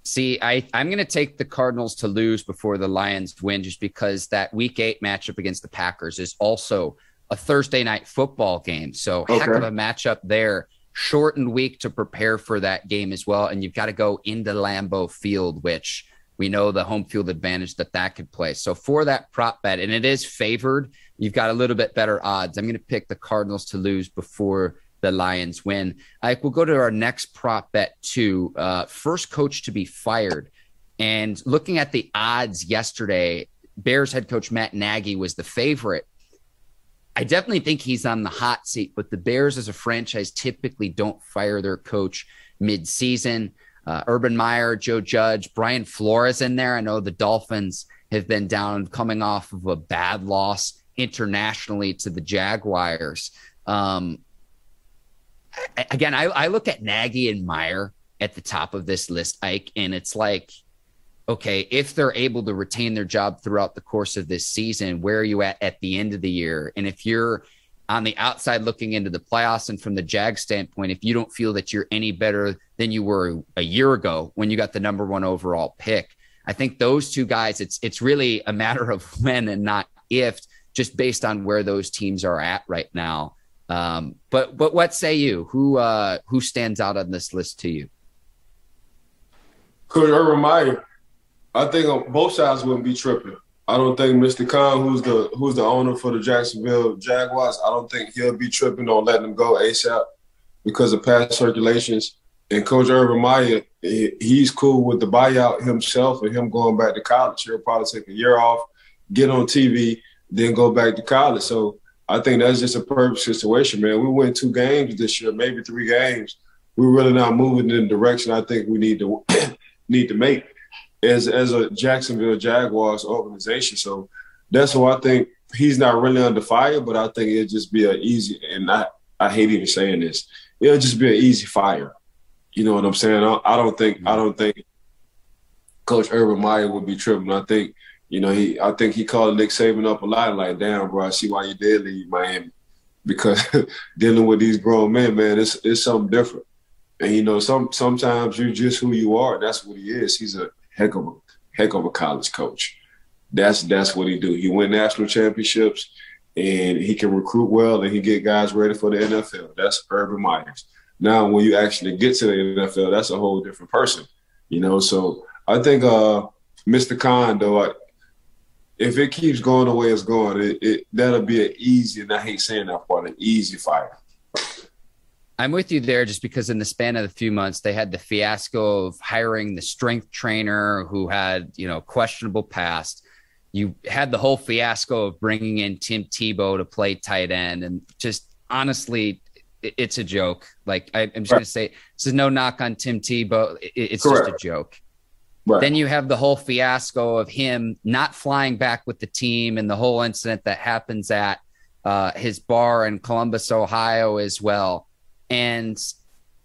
See, I, I'm going to take the Cardinals to lose before the Lions win just because that week eight matchup against the Packers is also a Thursday night football game. So, okay. heck of a matchup there. Shortened week to prepare for that game as well. And you've got to go into Lambeau Field, which we know the home field advantage that that could play. So, for that prop bet, and it is favored, you've got a little bit better odds. I'm going to pick the Cardinals to lose before the Lions win. I we'll go to our next prop bet too. Uh, first coach to be fired, and looking at the odds yesterday, Bears head coach Matt Nagy was the favorite. I definitely think he's on the hot seat, but the Bears as a franchise typically don't fire their coach mid-season. Uh, Urban Meyer, Joe Judge, Brian Flores in there. I know the Dolphins have been down coming off of a bad loss internationally to the Jaguars. Um, again, I, I look at Nagy and Meyer at the top of this list, Ike, and it's like, okay, if they're able to retain their job throughout the course of this season, where are you at at the end of the year? And if you're on the outside looking into the playoffs and from the Jag standpoint, if you don't feel that you're any better than you were a year ago when you got the number one overall pick, I think those two guys, it's it's really a matter of when and not if, just based on where those teams are at right now. Um, but but what say you? Who uh, who stands out on this list to you?
Coach Urban Meyer. I think both sides wouldn't be tripping. I don't think Mr. Khan, who's the who's the owner for the Jacksonville Jaguars, I don't think he'll be tripping on letting them go ASAP because of past circulations. And Coach Urban Meyer, he's cool with the buyout himself and him going back to college. He'll probably take a year off, get on TV, then go back to college. So I think that's just a perfect situation, man. We win two games this year, maybe three games. We're really not moving in the direction I think we need to need to make as as a Jacksonville Jaguars organization. So that's why I think he's not really under fire, but I think it'd just be an easy and I I hate even saying this. It'll just be an easy fire. You know what I'm saying? I, I don't think I don't think Coach Urban Meyer would be tripping. I think you know, he I think he called Nick Saban up a lot, like, damn, bro, I see why you did leave Miami. Because dealing with these grown men, man, it's it's something different. And you know, some sometimes you're just who you are. That's what he is. He's a heck of a heck of a college coach. That's that's what he do. He win national championships and he can recruit well and he get guys ready for the NFL. That's Urban Meyers. Now when you actually get to the NFL, that's a whole different person. You know, so I think uh Mr. Khan, though, if it keeps going the way it's going, it, it that'll be an easy, and I hate saying that part, an easy fire.
I'm with you there just because in the span of a few months they had the fiasco of hiring the strength trainer who had, you know, questionable past. You had the whole fiasco of bringing in Tim Tebow to play tight end and just honestly it's a joke. Like I, am just right. going to say, this is no knock on Tim Tebow. It's Correct. just a joke. Right. Then you have the whole fiasco of him not flying back with the team and the whole incident that happens at uh, his bar in Columbus, Ohio, as well. And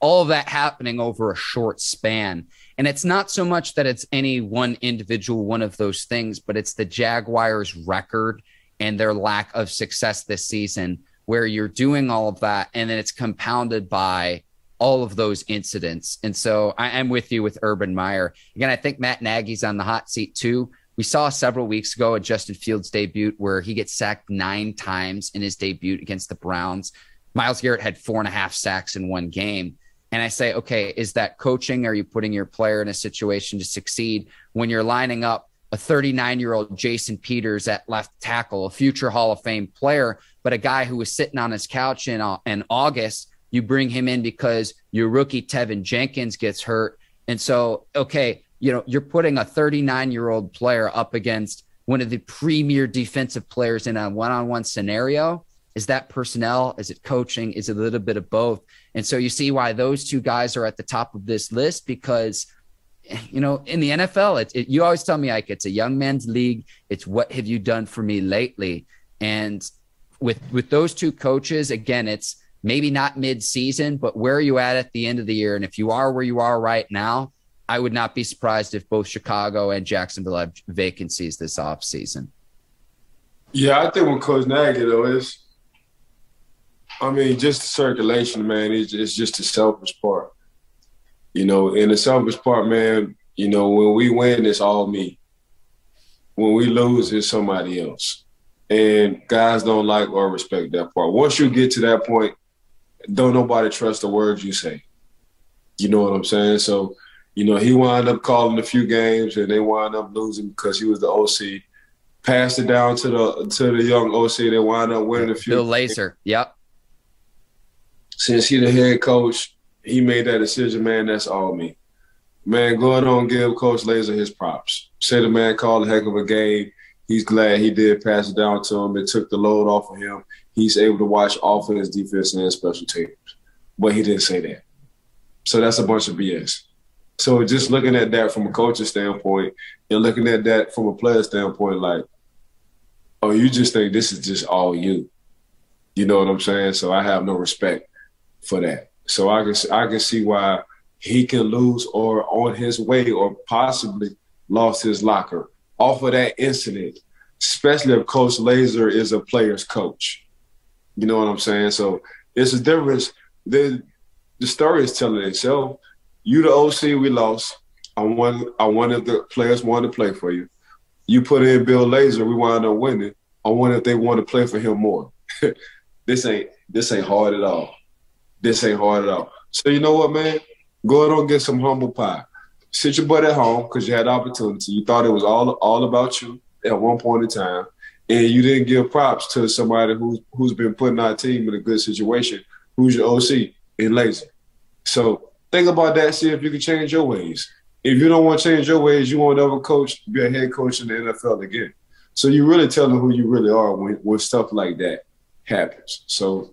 all of that happening over a short span. And it's not so much that it's any one individual, one of those things, but it's the Jaguars' record and their lack of success this season, where you're doing all of that. And then it's compounded by all of those incidents. And so I, am with you with Urban Meyer. Again, I think Matt Nagy's on the hot seat too. We saw several weeks ago at Justin Fields debut where he gets sacked nine times in his debut against the Browns. Myles Garrett had four and a half sacks in one game. And I say, okay, is that coaching? Are you putting your player in a situation to succeed when you're lining up a 39 year old Jason Peters at left tackle, a future Hall of Fame player, but a guy who was sitting on his couch in, uh, in August you bring him in because your rookie Teven Jenkins gets hurt. And so, okay, you know, you're putting a 39 year old player up against one of the premier defensive players in a one on one scenario. Is that personnel? Is it coaching? Is it a little bit of both? And so you see why those two guys are at the top of this list because, you know, in the NFL, it, it, you always tell me, like, it's a young man's league. It's what have you done for me lately? And with with those two coaches, again, it's maybe not mid season, but where are you at at the end of the year? And if you are where you are right now, I would not be surprised if both Chicago and Jacksonville have vacancies this offseason.
Yeah, I think when Coach Nagy though is, I mean, just the circulation, man, it's, it's just the selfish part. You know, in the selfish part, man, you know, when we win, it's all me. When we lose, it's somebody else. And guys don't like or respect that part. Once you get to that point, don't nobody trust the words you say. You know what I'm saying? So you know, he wound up calling a few games and they wound up losing because he was the OC. Passed it down to the to the young OC. They wound up winning a few.
Bill Lazor. Yep.
Since he the head coach, he made that decision, man. That's all me. Man, go ahead on give Coach Lazor his props. Say the man called a heck of a game. He's glad he did pass it down to him. It took the load off of him. He's able to watch offense, defense, and special teams. But he didn't say that. So that's a bunch of BS. So just looking at that from a coaching standpoint and looking at that from a player standpoint, like, oh, you just think this is just all you. You know what I'm saying? So I have no respect for that. So I can I can see why he can lose or on his way or possibly lost his locker off of that incident, especially if Coach Lazor is a player's coach. You know what I'm saying? So it's a difference. The the story is telling itself you the OC, we lost. I want I wanted the players wanted to play for you. You put in Bill Lazor, we wound up winning. I wonder if they want to play for him more. this ain't this ain't hard at all. This ain't hard at all. So you know what, man? Go ahead and get some humble pie. Sit your butt at home because you had opportunity. You thought it was all all about you at one point in time, and you didn't give props to somebody who's who's been putting our team in a good situation. Who's your OC in Lazor? So think about that. See if you can change your ways. If you don't want to change your ways, you won't ever coach, be a head coach in the NFL again. So you really tell them who you really are when, when stuff like that happens. So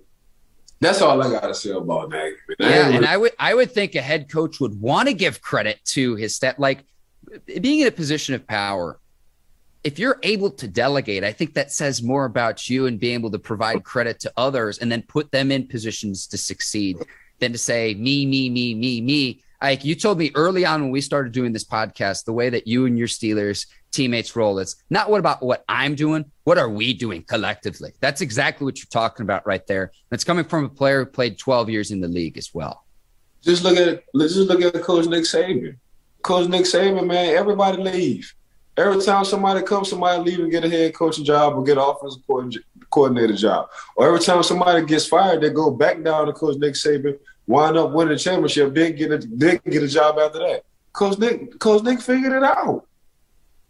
that's all I gotta say about that.
Yeah, really- and I would I would think a head coach would want to give credit to his step, like being in a position of power. If you're able to delegate, I think that says more about you and being able to provide credit to others and then put them in positions to succeed than to say me, me, me, me, me. Like you told me early on when we started doing this podcast, the way that you and your Steelers teammates roll, it's not what about what I'm doing, what are we doing collectively? That's exactly what you're talking about right there. That's coming from a player who played 12 years in the league as well.
Just look at let's just look at Coach Nick Saban. Coach Nick Saban, man, everybody leave. Every time somebody comes, somebody leave and get a head coaching job or get an offensive coordinator job. Or every time somebody gets fired, they go back down to Coach Nick Saban, wind up winning the championship, then get a then get a job after that. Coach Nick, Coach Nick figured it out.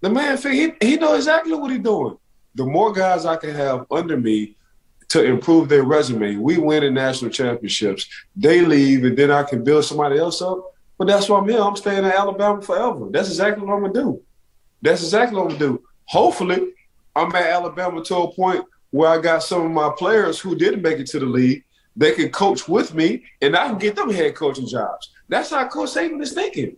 The man figured he, he know exactly what he's doing. The more guys I can have under me to improve their resume, we win in national championships. They leave, and then I can build somebody else up. But that's why I'm here. I'm staying in Alabama forever. That's exactly what I'm gonna do. That's exactly what I'm gonna do. Hopefully, I'm at Alabama to a point where I got some of my players who didn't make it to the league. They can coach with me, and I can get them head coaching jobs. That's how Coach Saban is thinking.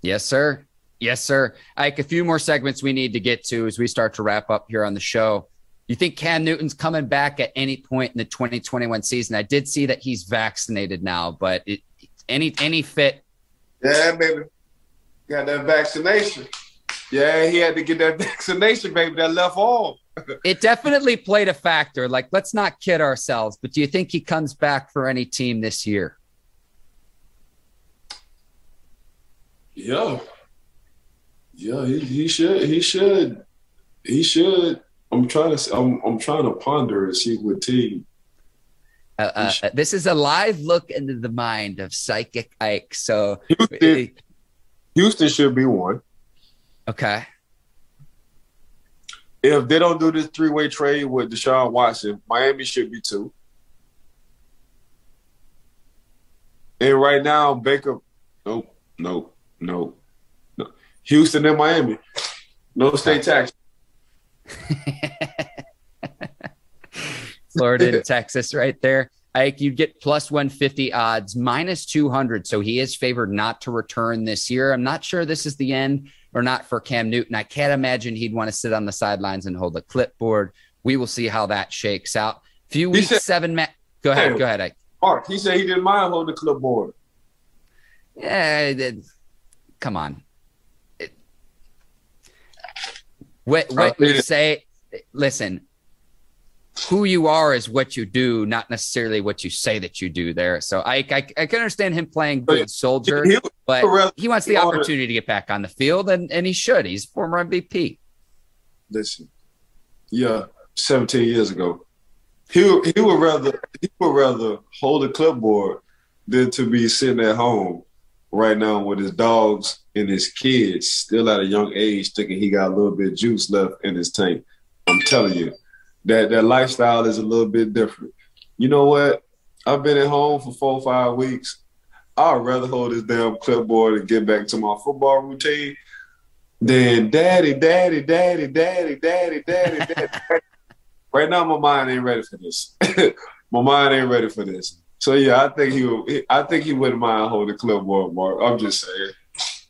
Yes, sir. Yes, sir. Ike, a few more segments we need to get to as we start to wrap up here on the show. You think Cam Newton's coming back at any point in the 2021 season? I did see that he's vaccinated now, but it, any any fit?
Yeah, baby. Got that vaccination. Yeah, he had to get that vaccination, baby. That left arm.
it definitely played a factor. Like, let's not kid ourselves. But do you think he comes back for any team this year?
Yeah. Yeah, he, he should. He should. He should. I'm trying to. I'm, I'm trying to ponder and see what team.
Uh, uh, this is a live look into the mind of Psychic Ike. So
Houston, should be one.
Okay.
If they don't do this three way trade with Deshaun Watson, Miami should be two. And right now, Baker, nope, nope. No. no. Houston and Miami. No state tax.
Florida and Texas right there. Ike, you'd get plus 150 odds, minus 200. So he is favored not to return this year. I'm not sure this is the end or not for Cam Newton. I can't imagine he'd want to sit on the sidelines and hold a clipboard. We will see how that shakes out. Few weeks, said, seven. Ma- go ahead. Hey, go ahead, Ike.
Mark, he said he didn't mind holding the clipboard.
Yeah, it, come on. It, what what you say? Listen, who you are is what you do, not necessarily what you say that you do there. So I, I, I can understand him playing good soldier, he, but he wants the opportunity to get back on the field, and, and he should. He's former MVP.
Listen, yeah, 17 years ago, he he would rather he would rather hold a clipboard than to be sitting at home right now with his dogs and his kids still at a young age, thinking he got a little bit of juice left in his tank. I'm telling you that that lifestyle is a little bit different. You know what? I've been at home for four or five weeks. I'd rather hold this damn clipboard and get back to my football routine than daddy, daddy, daddy, daddy, daddy, daddy, daddy. right now, my mind ain't ready for this. my mind ain't ready for this. So yeah, I think he would. I think he wouldn't mind holding clipboard, Mark. I'm just saying.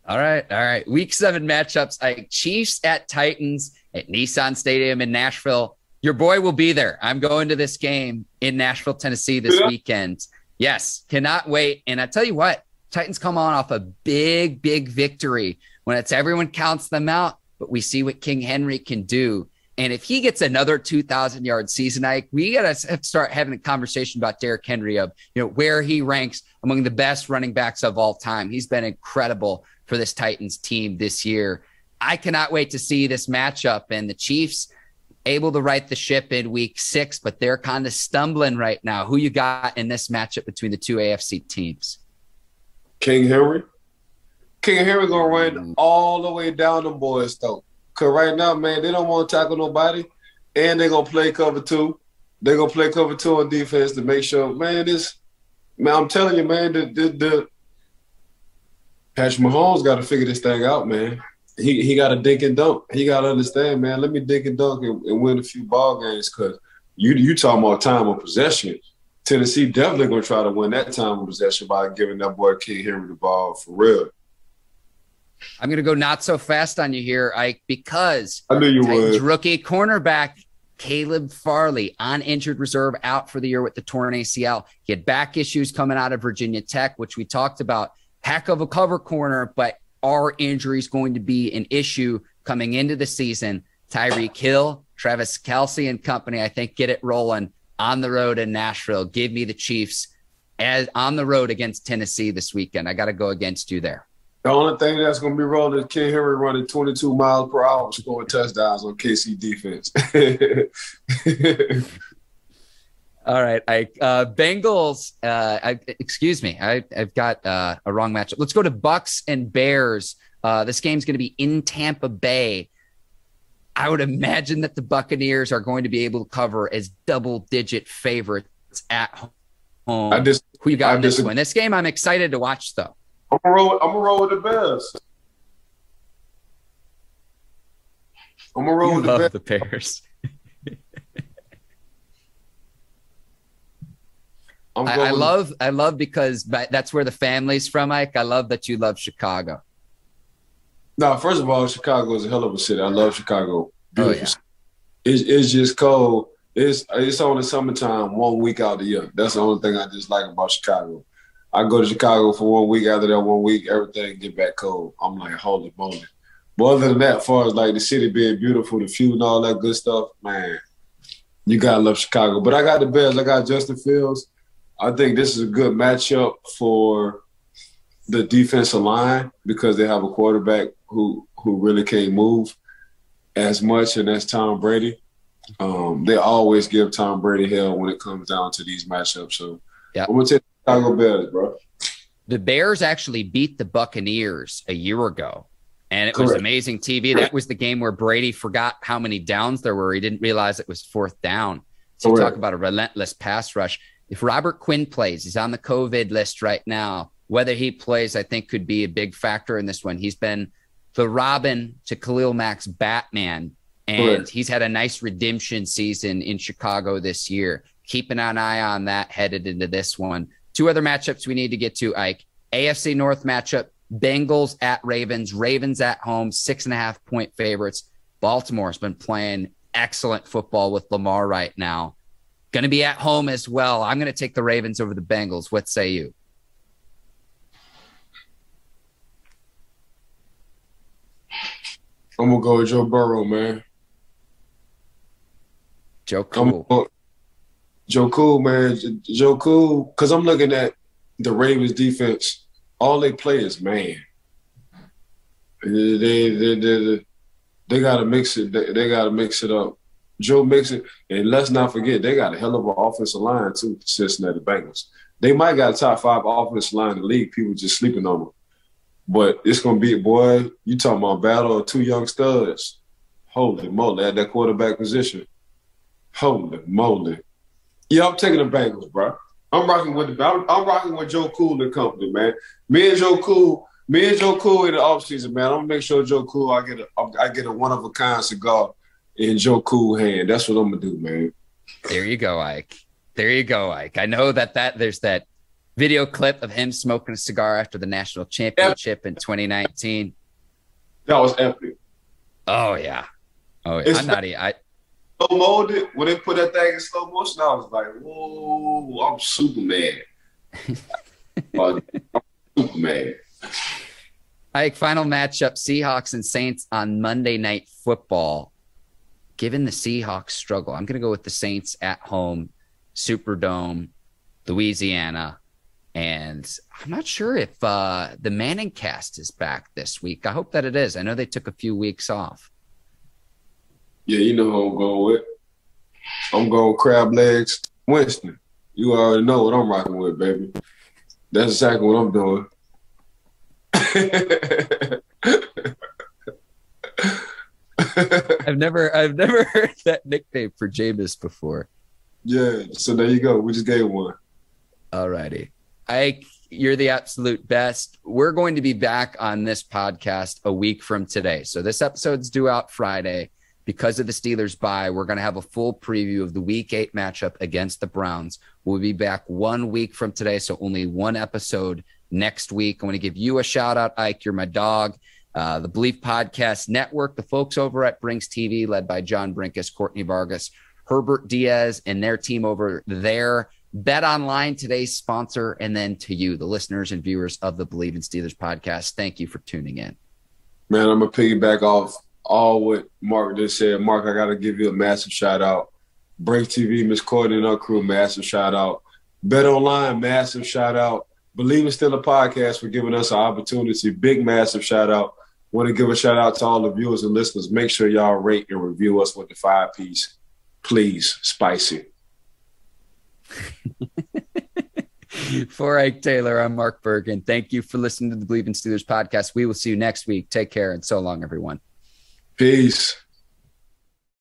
All right, all right. Week seven matchups: like Chiefs at Titans at Nissan Stadium in Nashville. Your boy will be there. I'm going to this game in Nashville, Tennessee this yeah. weekend. Yes, cannot wait. And I tell you what, Titans come on off a big, big victory when it's everyone counts them out, but we see what King Henry can do. And if he gets another 2,000 yard season, Ike, we got to start having a conversation about Derrick Henry of you know where he ranks among the best running backs of all time. He's been incredible for this Titans team this year. I cannot wait to see this matchup and the Chiefs able to right the ship in week six, but they're kind of stumbling right now. Who you got in this matchup between the two AFC teams?
King Henry. King Henry gonna run all the way down the boys though. Cause right now, man, they don't want to tackle nobody, and they're gonna play cover two. They're gonna play cover two on defense to make sure, man. This, man, I'm telling you, man, the the, the Patrick Mahomes got to figure this thing out, man he he got to dink and dunk. He got to understand, man. Let me dink and dunk and, and win a few ball games because you you talking about time of possession. Tennessee definitely gonna try to win that time of possession by giving that boy King Henry the ball for real.
I'm gonna go not so fast on you here, Ike, because
I knew you Titans would.
Rookie cornerback Caleb Farley on injured reserve out for the year with the torn ACL. He had back issues coming out of Virginia Tech, which we talked about. Heck of a cover corner, but are injuries going to be an issue coming into the season? Tyreek Hill, Travis Kelce, and company, I think, get it rolling on the road in Nashville. Give me the Chiefs as on the road against Tennessee this weekend. I got to go against you there.
The only thing that's going to be rolling is King Henry running 22 miles per hour, scoring touchdowns on KC defense.
All right, I uh, Bengals. Uh, I, excuse me, I, have got uh, a wrong matchup. Let's go to Bucks and Bears. Uh, this game's going to be in Tampa Bay. I would imagine that the Buccaneers are going to be able to cover as double-digit favorites at home. I just, Who you got I in this one? This game, I'm excited to watch, though.
I'm gonna roll. I'm gonna roll with the Bears. I'm gonna roll
you
with
the
Bears.
the Bears. I, I, love I love because that's where the family's from, Mike. I love that you love Chicago.
No, first of all, Chicago is a hell of a city. I love Chicago. Oh, beautiful. Oh, yeah. it's, it's just cold. It's it's only summertime, one week out of the year. That's the only thing I just like about Chicago. I go to Chicago for one week. After that one week, everything get back cold. I'm like, holy moly. But other than that, as far as like the city being beautiful, the food and all that good stuff, man, you gotta love Chicago. But I got the Bears. I got Justin Fields. I think this is a good matchup for the defensive line because they have a quarterback who who really can't move as much, and that's Tom Brady. Um, they always give Tom Brady hell when it comes down to these matchups. So yeah, I'm gonna take Chicago Bears, bro.
The Bears actually beat the Buccaneers a year ago. And it Correct. was amazing TV. That was the game where Brady forgot how many downs there were. He didn't realize it was fourth down. So talk about a relentless pass rush if Robert Quinn plays, he's on the COVID list right now. Whether he plays, I think, could be a big factor in this one. He's been the Robin to Khalil Mack's Batman, and right. he's had a nice redemption season in Chicago this year. Keeping an eye on that headed into this one. Two other matchups we need to get to, Ike. AFC North matchup Bengals at Ravens, Ravens at home, six and a half point favorites. Baltimore's been playing excellent football with Lamar right now. Going to be at home as well. I'm going to take the Ravens over the Bengals. What say you?
I'm gonna go with Joe Burrow, man.
Joe Cool.
Joe Cool, man. Joe Cool, because I'm looking at the Ravens defense. All they play is man. They they they, they, they gotta mix it. They, they gotta mix it up. Joe Mixon, and let's not forget, they got a hell of an offensive line too, Cincinnati Bengals. They might got a top five offensive line in the league. People just sleeping on them. But it's gonna be, boy, you talking about battle of two young studs. Holy moly, at that quarterback position. Holy moly. Yeah, I'm taking the Bengals, bro. I'm rocking with the I'm, I'm rocking with Joe Cool and company, man. Me and Joe Cool, me and Joe Cool in the offseason, man. I'm gonna make sure Joe Cool I get a I get a one of a kind cigar in your Cool hand. That's what I'm gonna do, man.
There you go, Ike. There you go, Ike. I know that that there's that video clip of him smoking a cigar after the national championship in 2019.
That was epic.
Oh yeah. Oh yeah. I'm not. I
slow molded when they put that thing in slow motion. I was like, whoa, I'm Superman. I'm Superman.
Ike, final matchup: Seahawks and Saints on Monday Night Football. Given the Seahawks struggle, I'm going to go with the Saints at home, Superdome, Louisiana. And I'm not sure if uh, the Manning cast is back this week. I hope that it is. I know they took a few weeks off.
Yeah, you know who I'm going with. I'm going crab legs Winston. You already know what I'm rocking with, baby. That's exactly what I'm doing.
I've never I've never heard that nickname for Jameis before.
Yeah, so there you go. We just gave one.
All righty. Ike, you're the absolute best. We're going to be back on this podcast a week from today. So this episode's due out Friday. Because of the Steelers bye, we're going to have a full preview of the week eight matchup against the Browns. We'll be back one week from today. So only one episode next week. I want to give you a shout out, Ike. You're my dog. Uh, the Bleav Podcast Network, the folks over at Brinks TV, led by John Brinkus, Courtney Vargas, Herbert Diaz, and their team over there Bet Online, today's sponsor, and then to you, the listeners and viewers of the Bleav in Steelers podcast. Thank you for tuning in.
Man, I'm gonna piggyback off all what Mark just said. Mark, I gotta give you a massive shout out. Break TV, Miss Courtney and our crew, massive shout out. Bet Online, massive shout out. Bleav in Steelers podcast for giving us an opportunity. Big, massive shout out. Want to give a shout out to all the viewers and listeners. Make sure y'all rate and review us with the five piece. Please, spicy.
for Ike Taylor, I'm Mark Bergin. Thank you for listening to the Bleav in Steelers podcast. We will see you next week. Take care and so long, everyone.
Peace.